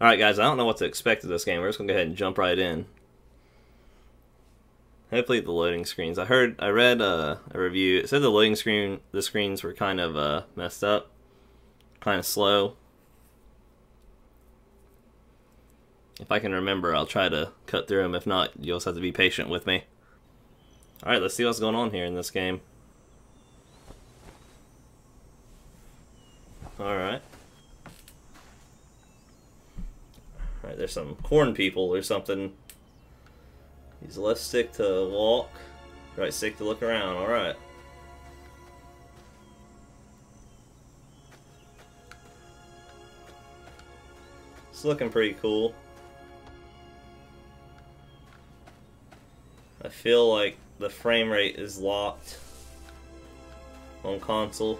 Alright guys, I don't know what to expect of this game. We're just gonna go ahead and jump right in. Hopefully the loading screens. I heard I read uh, a review. It said the loading screen the screens were kind of uh, messed up. Kind of slow. If I can remember, I'll try to cut through them. If not, you'll just have to be patient with me. Alright, let's see what's going on here in this game. Alright. There's some corn people or something. Use left stick to walk, right stick to look around. Alright. It's looking pretty cool. I feel like the frame rate is locked on console.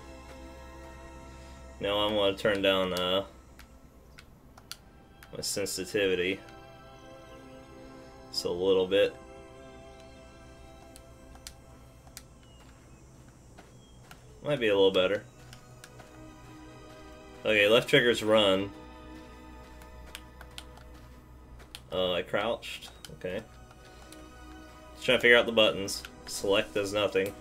Now I'm going to turn down uh, my sensitivity just a little bit. Might be a little better. Okay, left trigger's run. Uh, I crouched. Okay. Just trying to figure out the buttons. Select does nothing.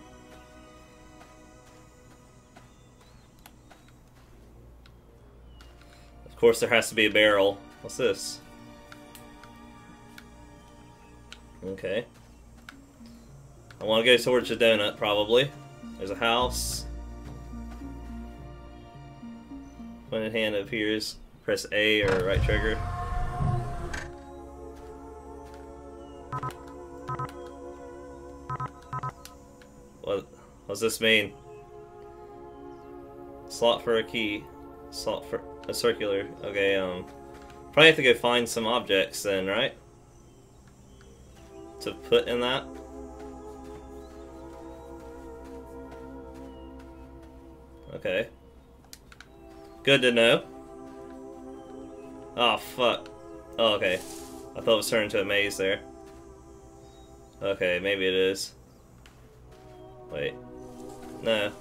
Of course there has to be a barrel. What's this? Okay. I want to go towards the donut, probably. There's a house. Pointed hand appears. Press A or right trigger. What, does this mean? Slot for a key. Slot for a circular. Okay, um... Probably have to go find some objects then, right? To put in that. Okay. Good to know. Oh, fuck. Oh, okay. I thought it was turning into a maze there. Okay, maybe it is. Wait. No.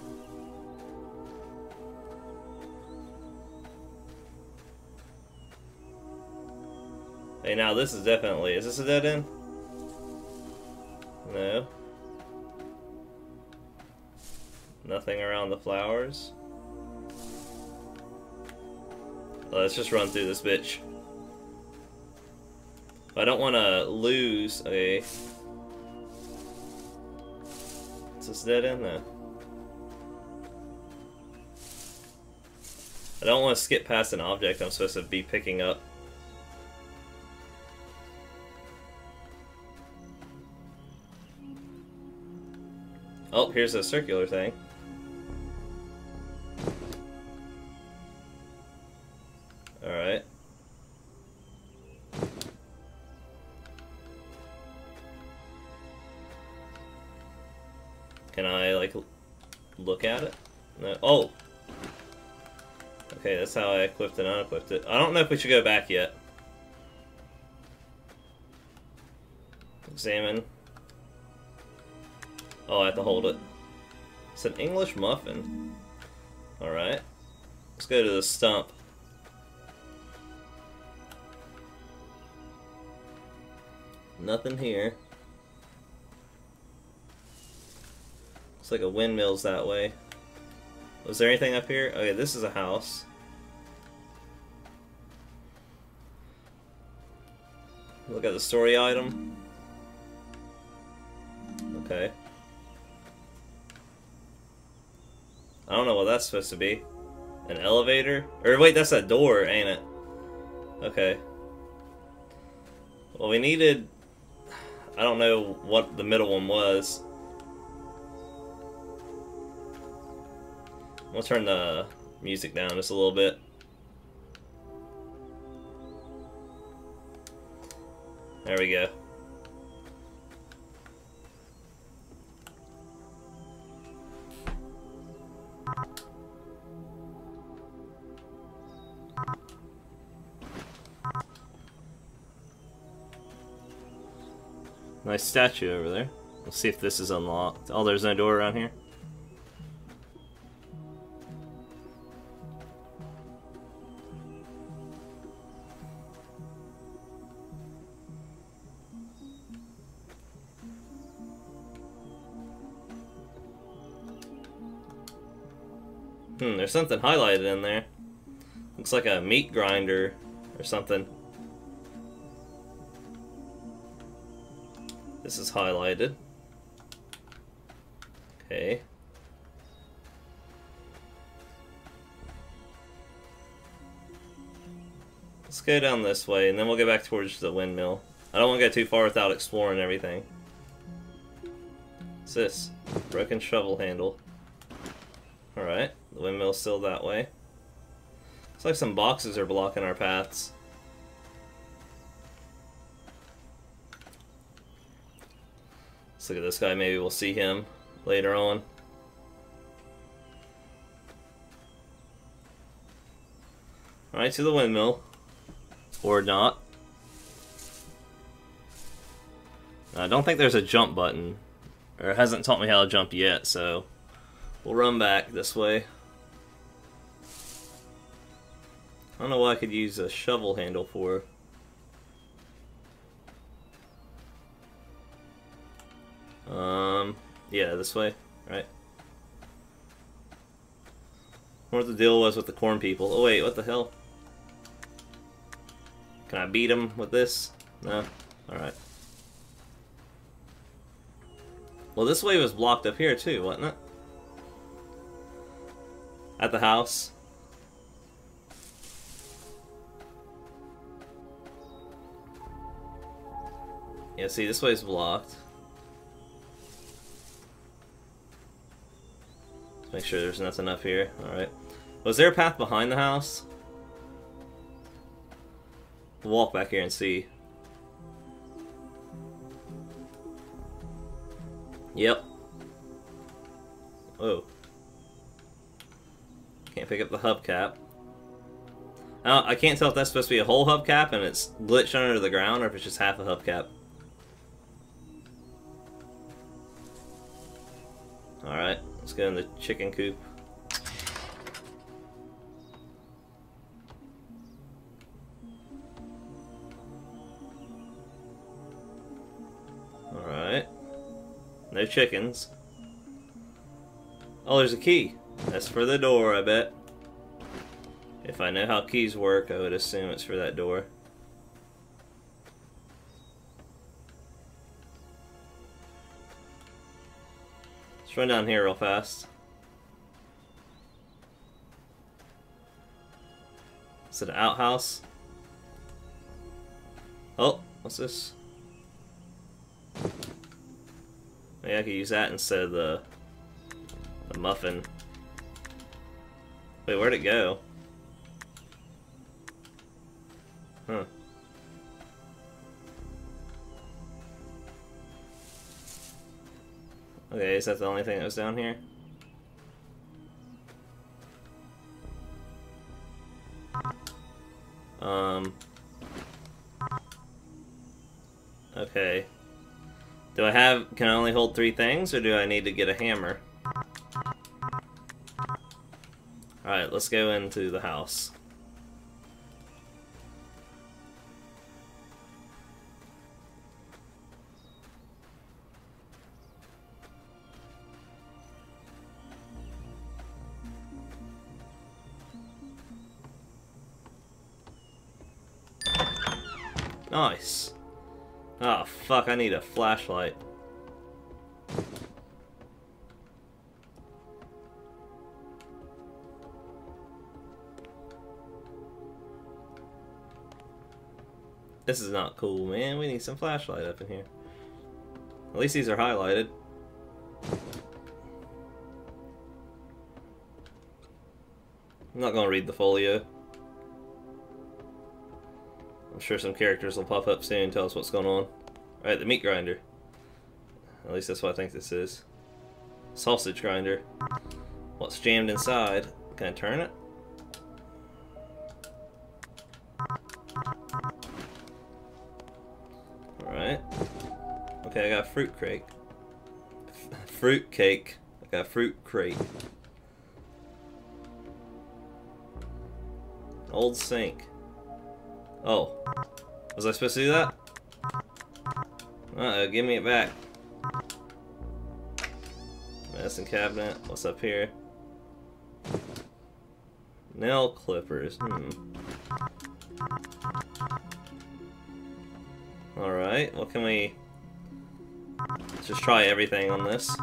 Hey, now this is definitely... Is this a dead end? No. Nothing around the flowers. let's just run through this bitch. I don't want to lose a... Is this dead end? No. I don't want to skip past an object I'm supposed to be picking up. Oh, here's a circular thing. Alright. Can I, like, look at it? No. Oh! Okay, that's how I equipped and unequipped it. I don't know if we should go back yet. Examine. Oh, I have to hold it. It's an English muffin. Alright. Let's go to the stump. Nothing here. Looks like a windmill's that way. Was there anything up here? Okay, this is a house. Look at the story item. Okay. That's supposed to be. An elevator? Or wait, that's a door, ain't it? Okay. Well, we needed... I don't know what the middle one was. We'll turn the music down just a little bit. There we go. Nice statue over there. We'll see if this is unlocked. Oh, there's no door around here. Hmm, there's something highlighted in there. Looks like a meat grinder or something. This is highlighted. Okay. Let's go down this way, and then we'll go back towards the windmill. I don't want to go too far without exploring everything. What's this? Broken shovel handle. Alright, the windmill's still that way. Looks like some boxes are blocking our paths. Let's look at this guy, maybe we'll see him later on. Alright, to the windmill. Or not. I don't think there's a jump button. Or it hasn't taught me how to jump yet, so we'll run back this way. I don't know what I could use a shovel handle for. Um, yeah, this way, right? What the deal was with the corn people. Oh wait, what the hell? Can I beat them with this? No? Alright. Well, this way was blocked up here too, wasn't it? At the house. Yeah, see, this way's blocked. Make sure there's nothing up here. Alright. Was there a path behind the house? We'll walk back here and see. Yep. Oh. Can't pick up the hubcap. Uh, I can't tell if that's supposed to be a whole hubcap and it's glitched under the ground or if it's just half a hubcap. Go in the chicken coop. Alright. No chickens. Oh, there's a key. That's for the door, I bet. If I know how keys work, I would assume it's for that door. Let's run down here real fast. Is it an outhouse? Oh, what's this? Maybe I could use that instead of the, the muffin. Wait, where'd it go? Huh. Okay, is that the only thing that was down here? Um... Okay. Do I have, can I only hold three things, or do I need to get a hammer? Alright, let's go into the house. Nice. Oh, fuck, I need a flashlight. This is not cool, man. We need some flashlight up in here. At least these are highlighted. I'm not gonna read the folio. I'm sure some characters will pop up soon and tell us what's going on. Alright, the meat grinder. At least that's what I think this is. Sausage grinder. What's jammed inside? Can I turn it? Alright. Okay, I got a fruit crate. fruit cake. I got a fruit crate. Old sink. Oh. Was I supposed to do that? Uh-oh, give me it back. Medicine cabinet. What's up here? Nail clippers. Hmm. Alright, what can we... Let's just try everything on this.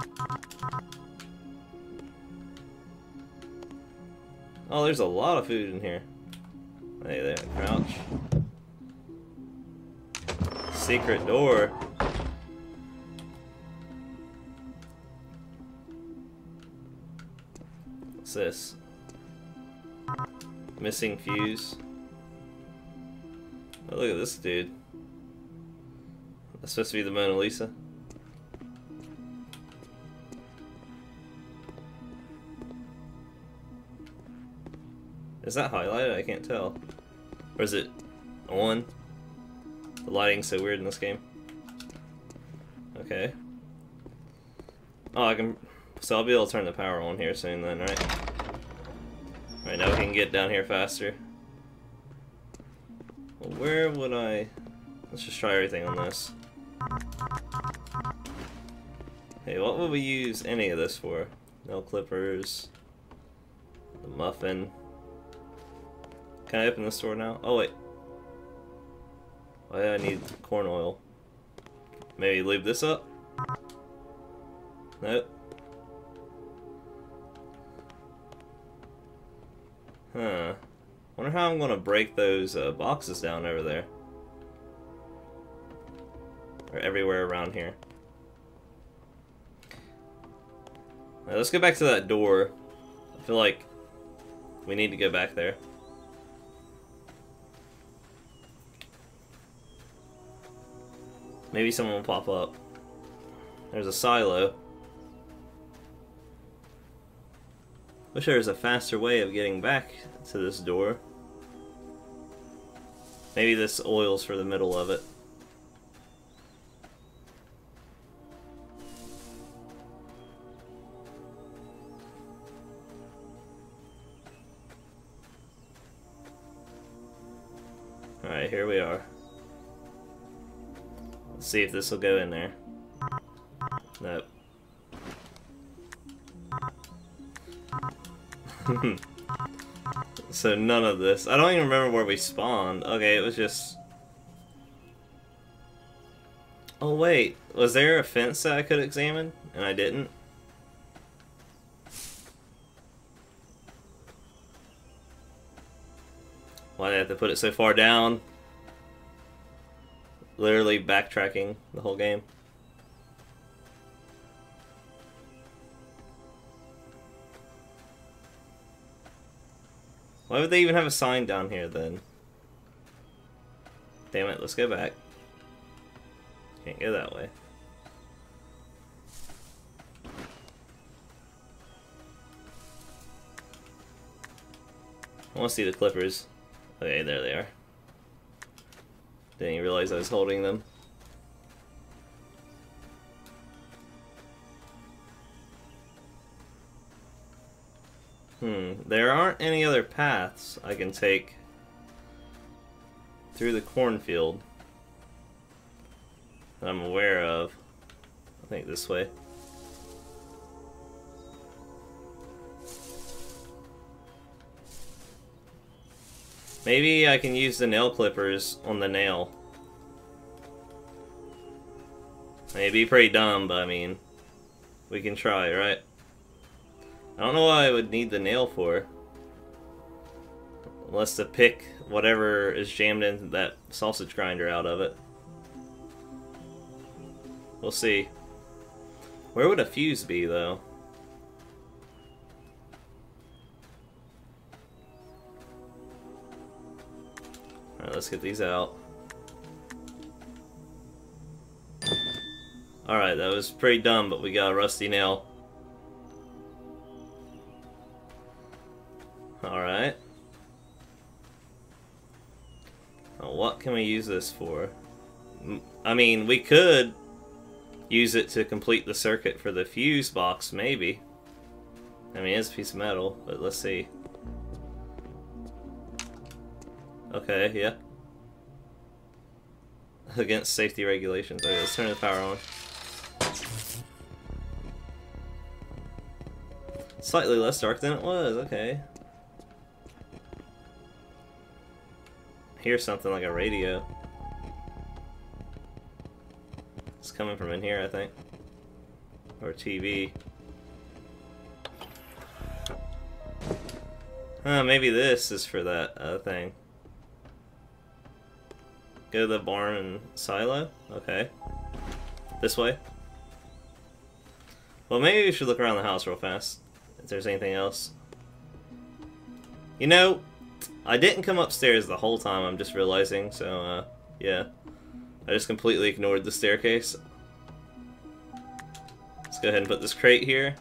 Oh, there's a lot of food in here. Hey there, crouch. Secret door. What's this? Missing fuse. Oh, look at this dude. That's supposed to be the Mona Lisa. Is that highlighted? I can't tell. Or is it on? Lighting's so weird in this game. Okay. Oh, I can... So I'll be able to turn the power on here soon then, right? Right, now we can get down here faster. Well, where would I... Let's just try everything on this. Hey, what would we use any of this for? Nail clippers. The muffin. Can I open this door now? Oh, wait. Oh, I need corn oil. Maybe leave this up? Nope. Huh. Wonder how I'm gonna break those uh, boxes down over there. Or everywhere around here. Right, let's go back to that door. I feel like we need to go back there. Maybe someone will pop up. There's a silo. Wish there was a faster way of getting back to this door. Maybe this oil's for the middle of it. Alright, here we are. See if this will go in there. Nope. so none of this. I don't even remember where we spawned. Okay, it was just... Oh wait, was there a fence that I could examine? And I didn't? Why did I have to put it so far down? Literally backtracking the whole game. Why would they even have a sign down here then? Damn it, let's go back. Can't go that way. I want to see the clippers. Okay, there they are. Didn't realize I was holding them. Hmm, there aren't any other paths I can take through the cornfield that I'm aware of. I think this way. Maybe I can use the nail clippers on the nail. Maybe pretty dumb, but I mean, we can try, right? I don't know what I would need the nail for. Unless to pick whatever is jammed in that sausage grinder out of it. We'll see. Where would a fuse be, though? Let's get these out. Alright, that was pretty dumb, but we got a rusty nail. Alright. what can we use this for? I mean, we could use it to complete the circuit for the fuse box, maybe. I mean, it's a piece of metal, but let's see. Okay, yeah. Against safety regulations. Okay, let's turn the power on. Slightly less dark than it was, okay. hear something like a radio. It's coming from in here, I think. Or TV. Uh, maybe this is for that uh, thing. Go to the barn and silo? Okay. This way? Well, maybe we should look around the house real fast. If there's anything else. You know, I didn't come upstairs the whole time, I'm just realizing, so, uh, yeah. I just completely ignored the staircase. Let's go ahead and put this crate here.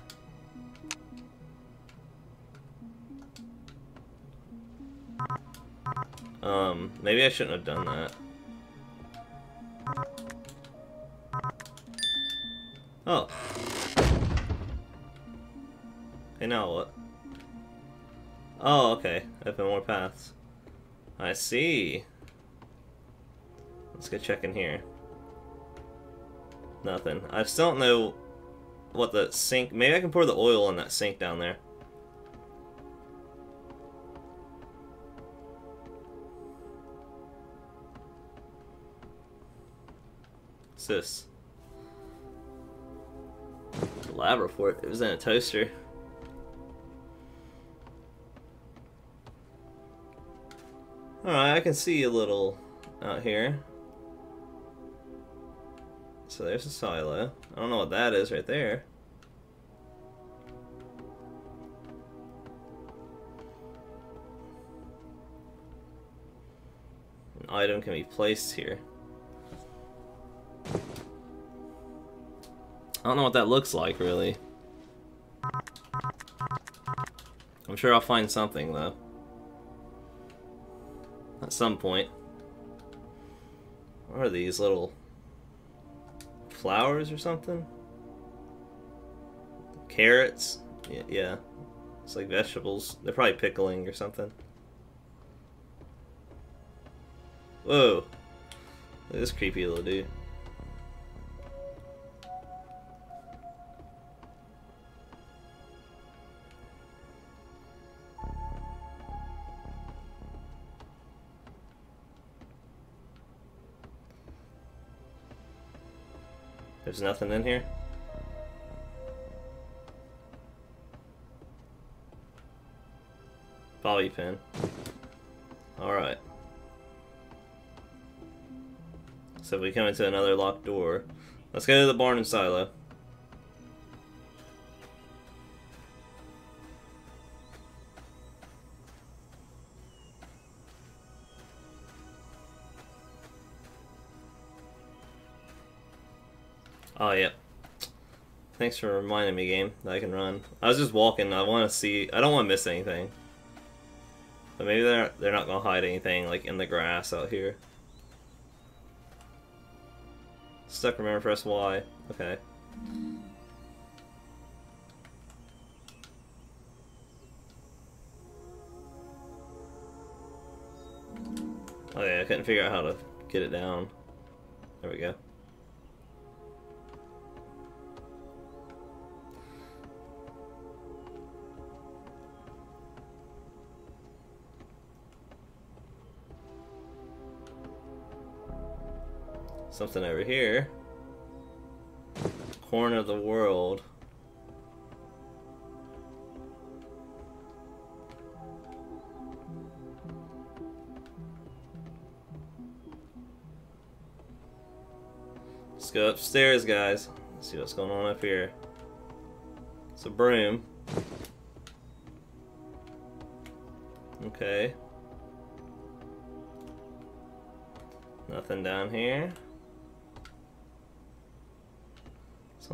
Um, maybe I shouldn't have done that. Oh. Okay, now what? Oh, okay. Open more paths. I see. Let's go check in here. Nothing. I still don't know what the sink... Maybe I can pour the oil in that sink down there. What's this? Lab report. It was in a toaster. Alright, I can see a little out here. So there's a silo. I don't know what that is right there. An item can be placed here. I don't know what that looks like, really. I'm sure I'll find something, though. At some point. What are these little flowers or something? Carrots? Yeah, yeah. It's like vegetables. They're probably pickling or something. Whoa. Look at this creepy little dude. There's nothing in here? Bobby pin. Alright. So we come into another locked door. Let's go to the barn and silo. Thanks for reminding me, game, that I can run. I was just walking. I want to see... I don't want to miss anything. But maybe they're, they're not to hide anything, like, in the grass out here. Stuck, remember, press Y. Okay. Oh yeah, I couldn't figure out how to get it down. There we go. Something over here. Corner of the world. Let's go upstairs, guys. Let's see what's going on up here. It's a broom. Okay. Nothing down here.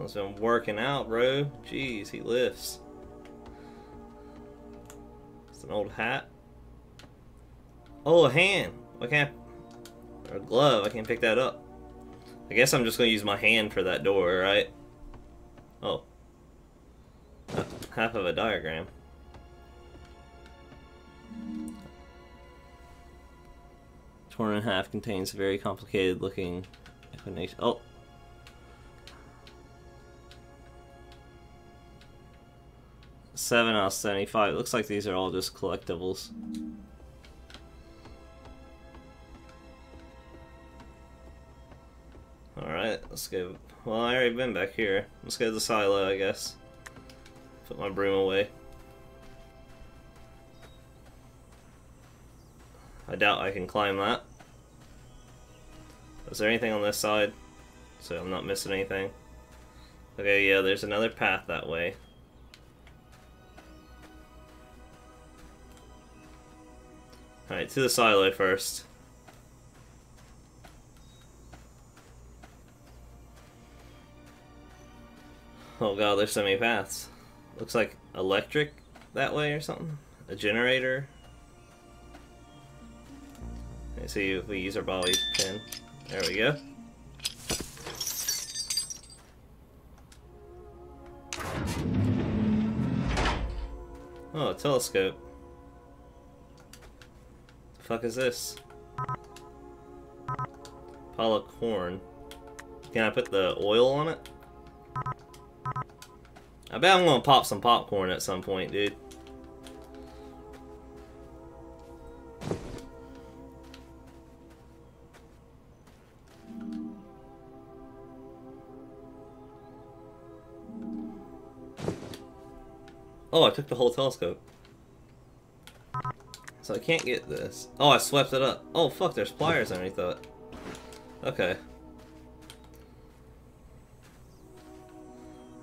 Someone's been working out, bro. Jeez, he lifts. It's an old hat. Oh, a hand. I can't... Or a glove. I can't pick that up. I guess I'm just to use my hand for that door, right? Oh. Uh, half of a diagram. Torn in half contains very complicated looking explanation. Oh, 7 out of 75. It looks like these are all just collectibles. Alright, let's go. Well, I already been back here. Let's go to the silo, I guess. Put my broom away. I doubt I can climb that. Is there anything on this side? So I'm not missing anything. Okay, yeah, there's another path that way. Alright, to the silo first. Oh god, there's so many paths. Looks like electric that way or something. A generator. Let's see if we use our bobby pin. There we go. Oh, telescope. Fuck is this? Pile of corn. Can I put the oil on it? I bet I'm gonna pop some popcorn at some point, dude. Oh, I took the whole telescope. So I can't get this. Oh, I swept it up. Oh, fuck, there's pliers underneath it. Okay.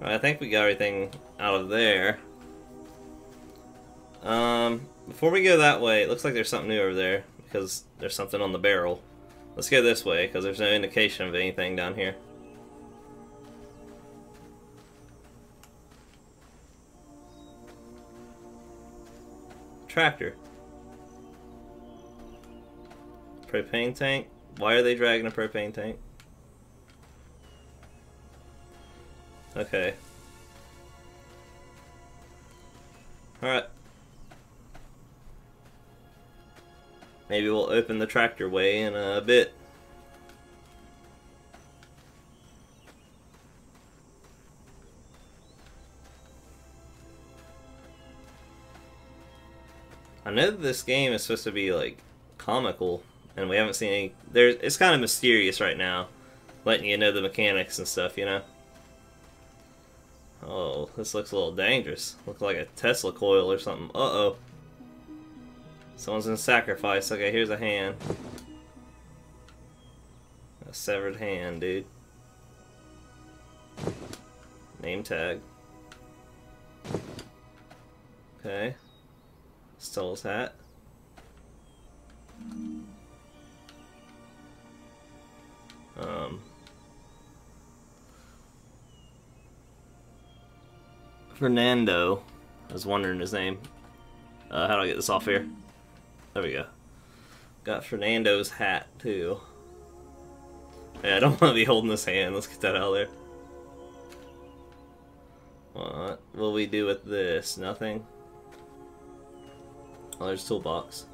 I think we got everything out of there. Um, before we go that way, it looks like there's something new over there, because there's something on the barrel. Let's go this way, because there's no indication of anything down here. Tractor. Propane tank? Why are they dragging a propane tank? Okay. Alright. Maybe we'll open the tractor way in a bit. I know this game is supposed to be like comical, and we haven't seen any. There's it's kind of mysterious right now, letting you know the mechanics and stuff, you know. Oh, this looks a little dangerous. Look like a Tesla coil or something. Uh-oh. Someone's in sacrifice. Okay, here's a hand. A severed hand, dude. Name tag. Okay. Stole his hat. Um... Fernando. I was wondering his name. Uh, how do I get this off here? There we go. Got Fernando's hat, too. Yeah, I don't want to be holding this hand. Let's get that out there. What will we do with this? Nothing? Oh, there's a toolbox.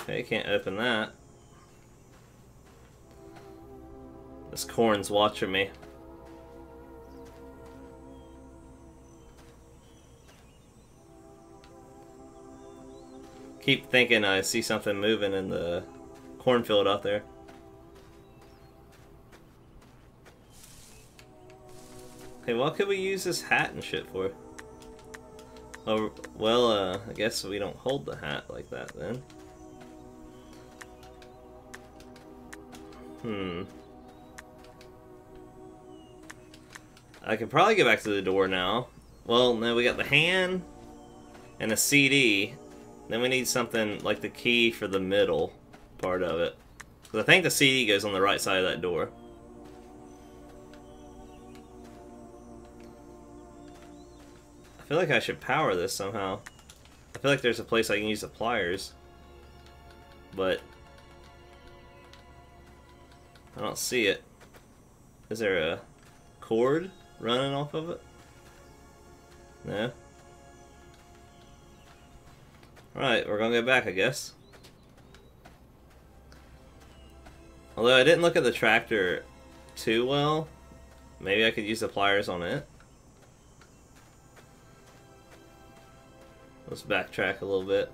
Okay, can't open that. This corn's watching me. keep thinking I see something moving in the cornfield out there. Okay, what could we use this hat and shit for? Oh, well, uh, I guess we don't hold the hat like that then. Hmm. I can probably get back to the door now. Well, no, we got the hand and a CD. Then we need something like the key for the middle part of it. Because I think the CD goes on the right side of that door. I feel like I should power this somehow. I feel like there's a place I can use the pliers. But... I don't see it. Is there a cord running off of it? No? Alright, we're gonna go back, I guess. Although I didn't look at the tractor too well, maybe I could use the pliers on it. Let's backtrack a little bit.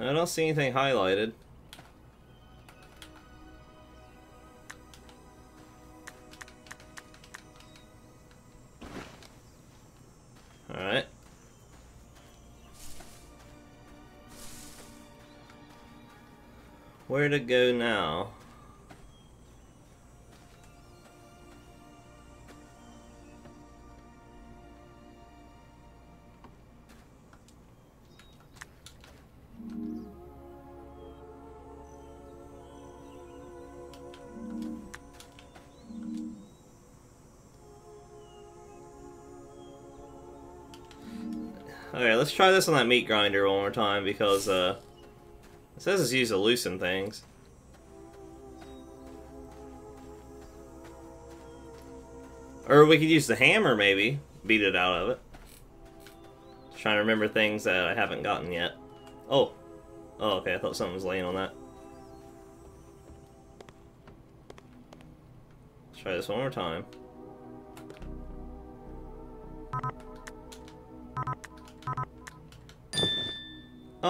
I don't see anything highlighted. Alright. Where to go now? Okay, let's try this on that meat grinder one more time because uh, it says it's used to loosen things. Or we could use the hammer maybe, beat it out of it. Just trying to remember things that I haven't gotten yet. Oh. Oh, okay, I thought something was laying on that. Let's try this one more time.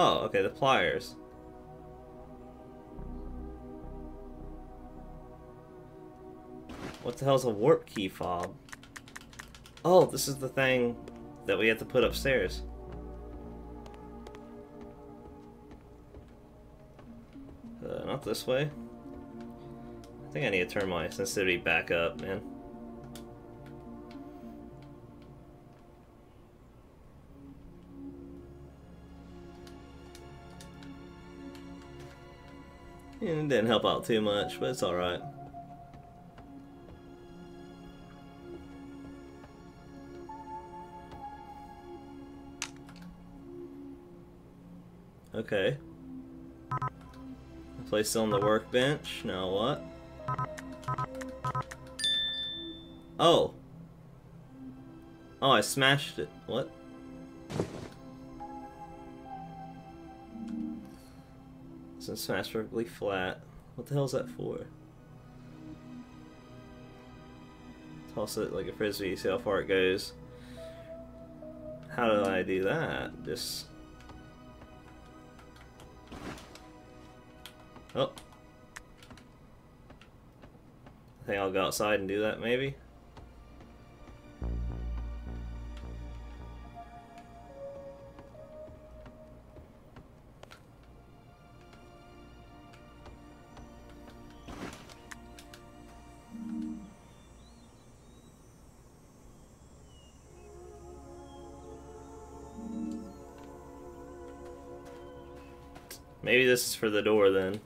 Oh, okay, the pliers. What the hell's a warp key fob? Oh, this is the thing that we have to put upstairs. Uh, not this way. I think I need to turn my sensitivity back up, man. It didn't help out too much, but it's alright. Okay. Place it on the workbench. Now what? Oh. Oh, I smashed it. What? Since smash flat. What the hell is that for? Toss it like a frisbee, see how far it goes. How do I do that? Just... Oh. I think I'll go outside and do that, maybe? Maybe this is for the door then.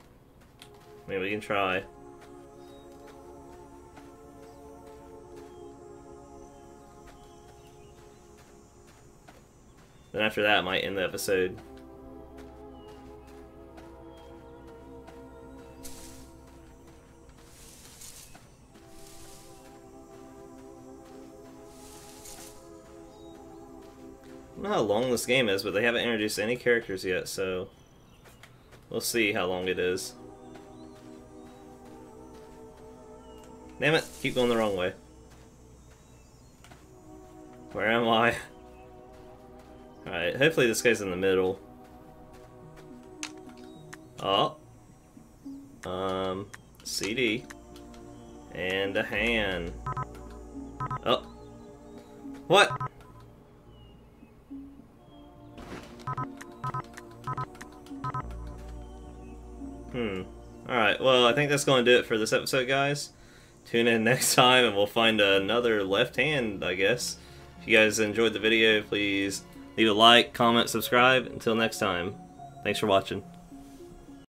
Maybe we can try. Then after that might end the episode. I don't know how long this game is, but they haven't introduced any characters yet, so we'll see how long it is. Damn it, keep going the wrong way. Where am I? Alright, hopefully this guy's in the middle. Oh. Um, CD. And a hand. Oh. What? I think that's going to do it for this episode, guys tune in next time and we'll find another left hand, I guess. If you guys enjoyed the video, please leave a like, comment, subscribe. Until next time, thanks for watching.